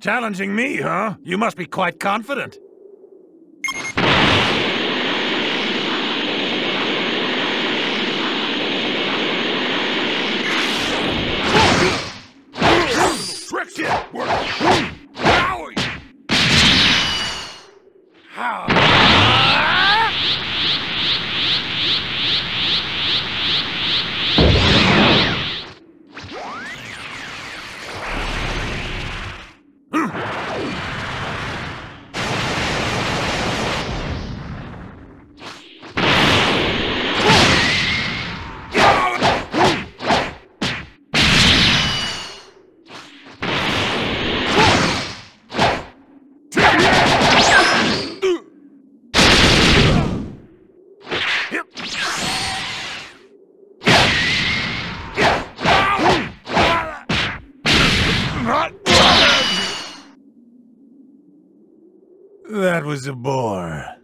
Challenging me, huh? You must be quite confident. How? That was a bore.